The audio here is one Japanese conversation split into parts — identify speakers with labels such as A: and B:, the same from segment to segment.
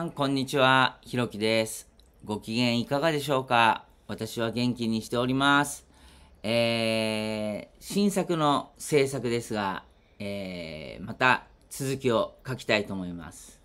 A: さん、こんにちは。ひろきです。ご機嫌いかがでしょうか？私は元気にしております。えー、新作の制作ですが、えー、また続きを書きたいと思います。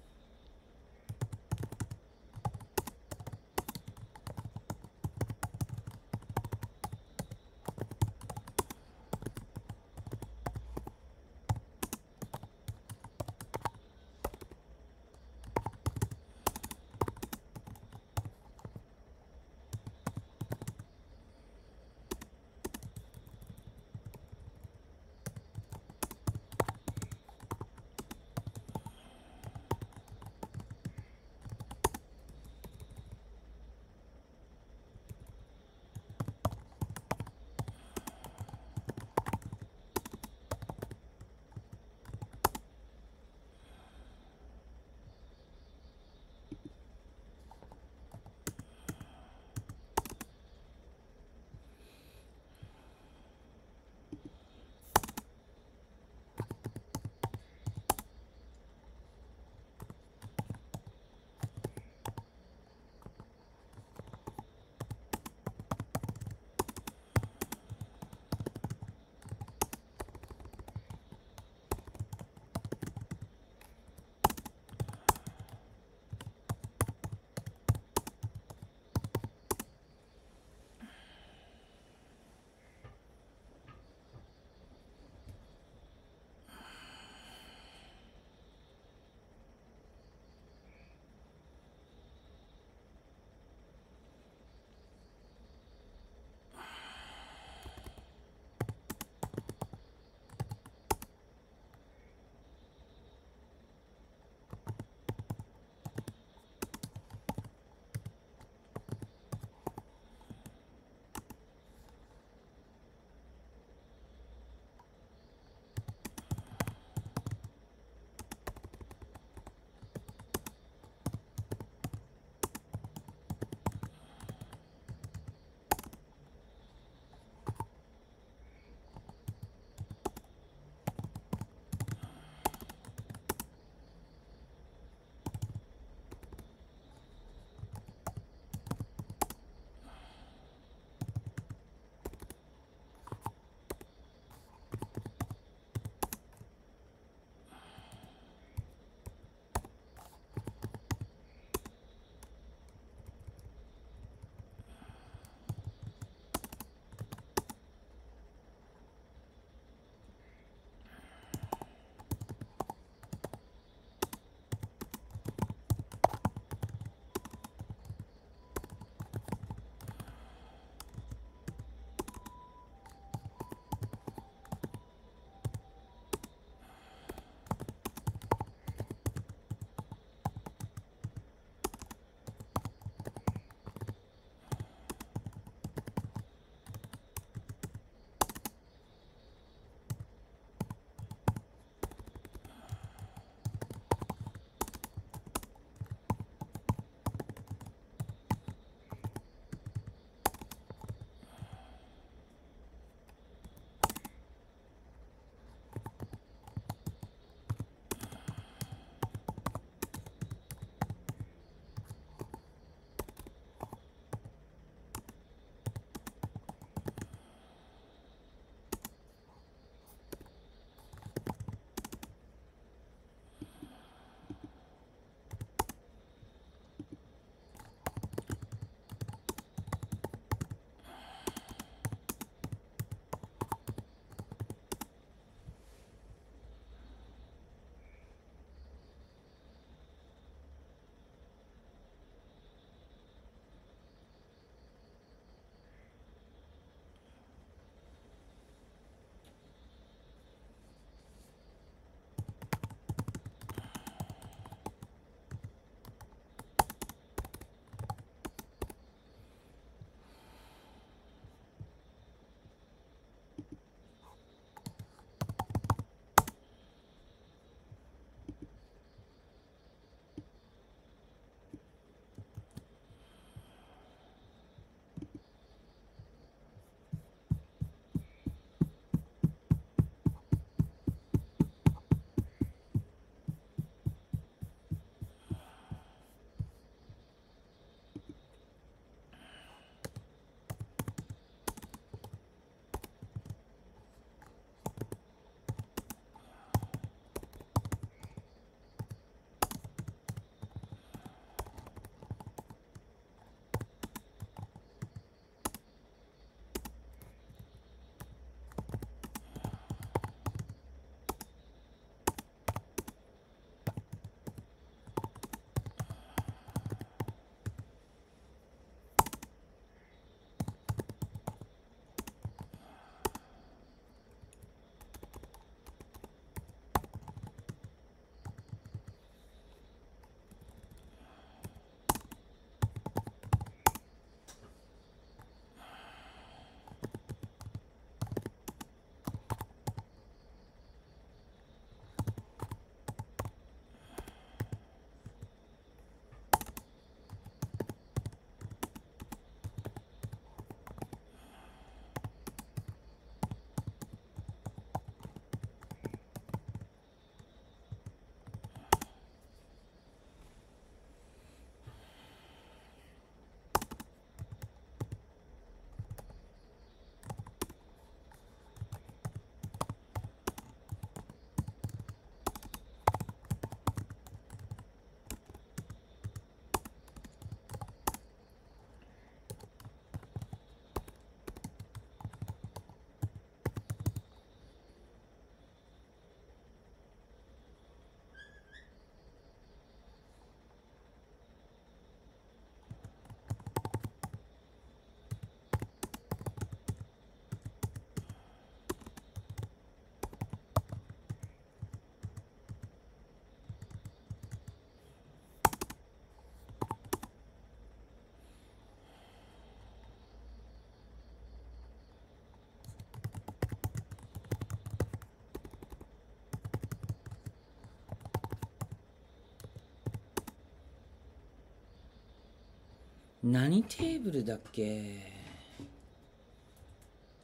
A: 何テーブルだっけ？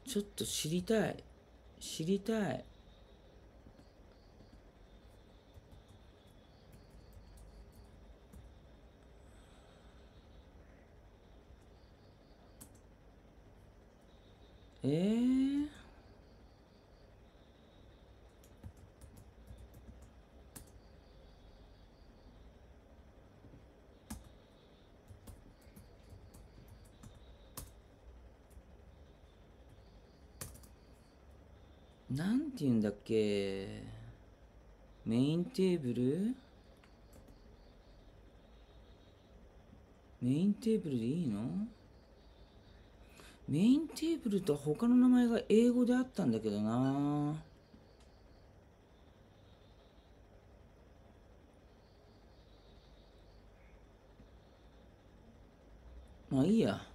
A: ちょっと知りたい。知りたい。なんて言うんだっけ？メインテーブル？メインテーブルでいいの？メインテーブルと他の名前が英語であったんだけどな。まあいいや。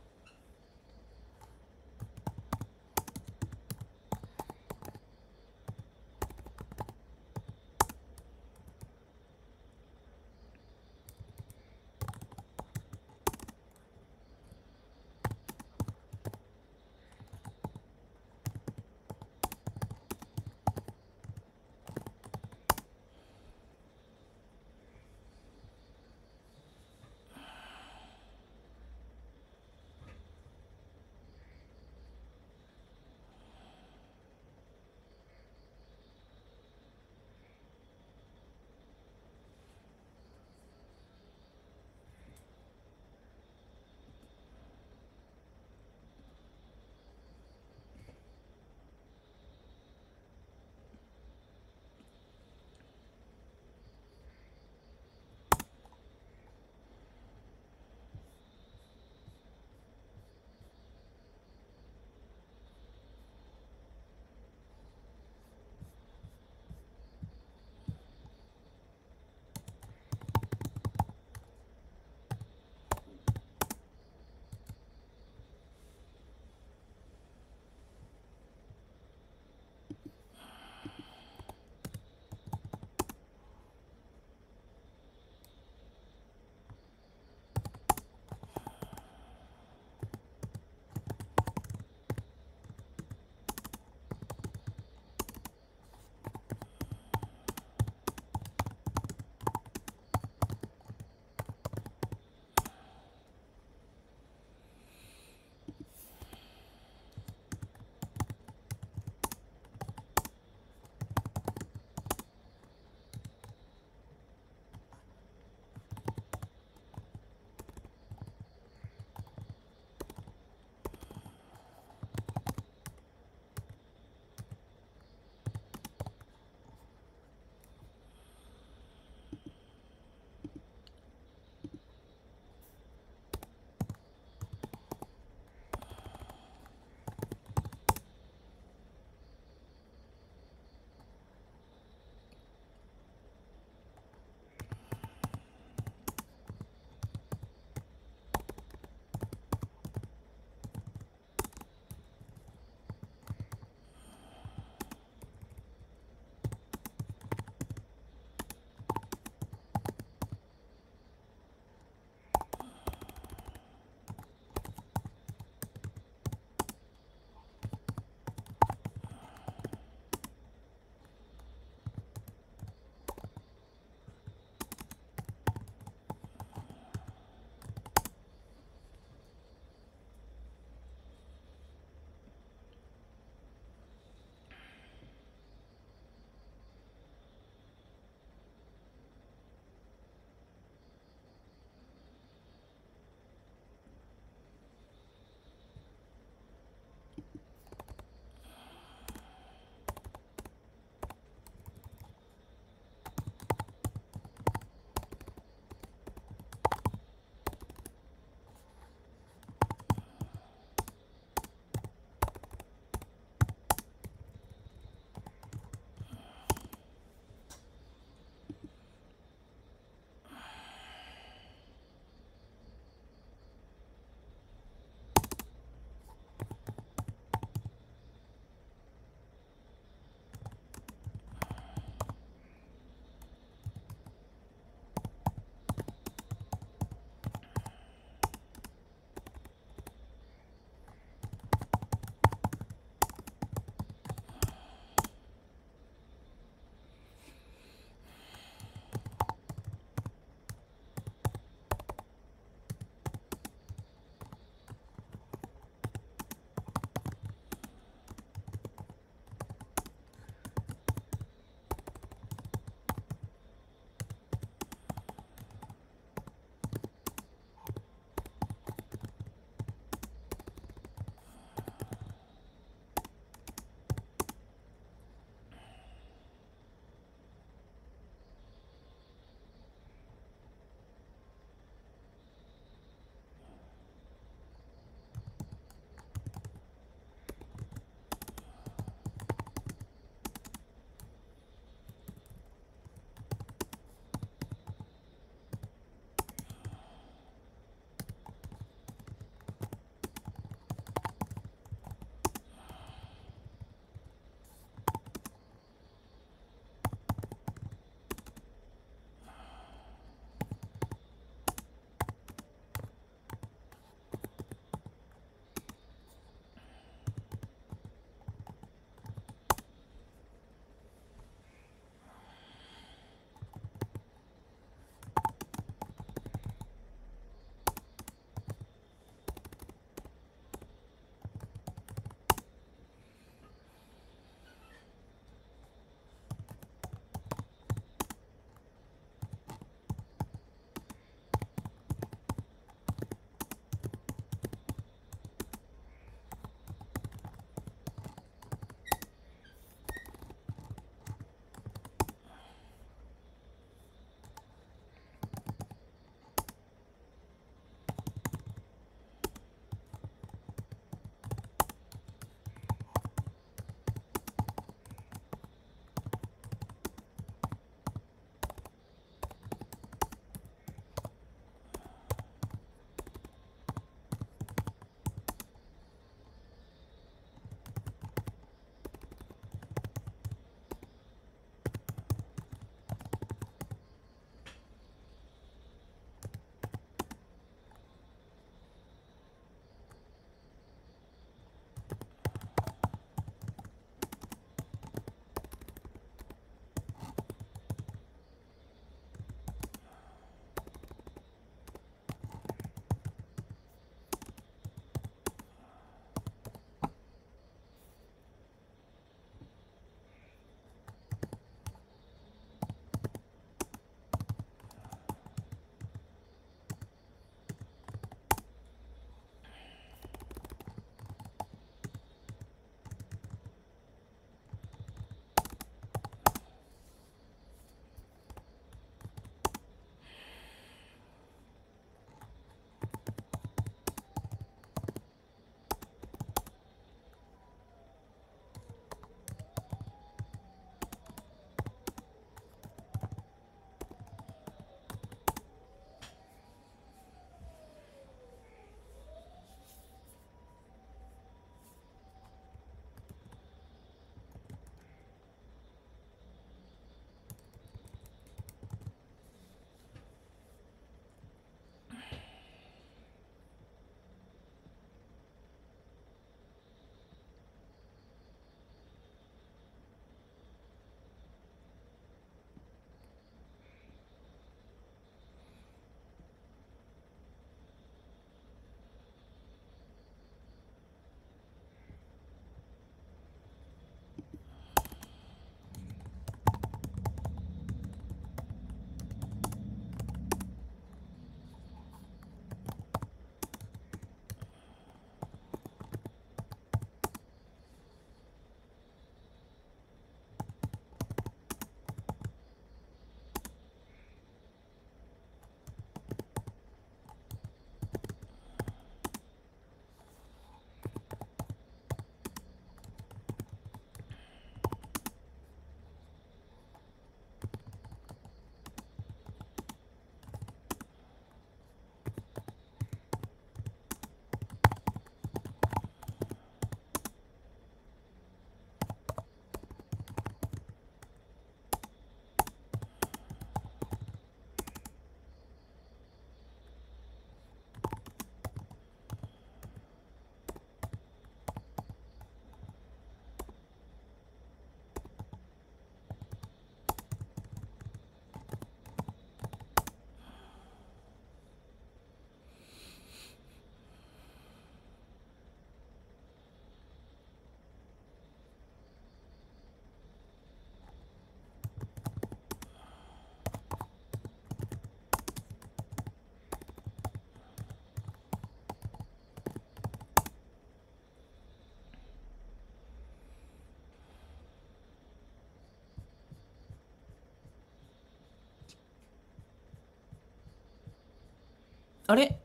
A: あれ？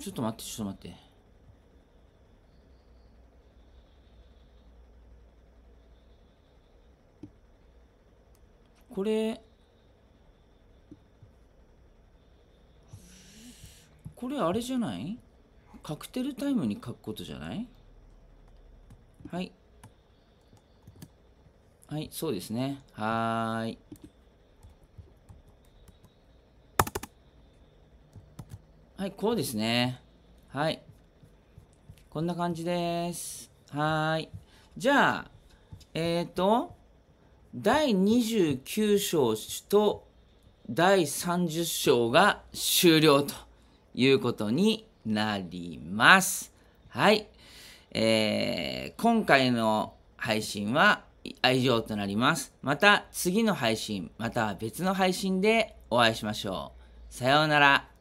A: ちょっと待って、ちょっと待って。これ、これあれじゃない？カクテルタイムに書くことじゃない？はい。はい、そうですね。はーい。はい、こうですね。はい。こんな感じです。はい。じゃあ、えっ、ー、と、第29章と第30章が終了ということになります。はい。えー、今回の配信は以上となります。また次の配信、または別の配信でお会いしましょう。さようなら。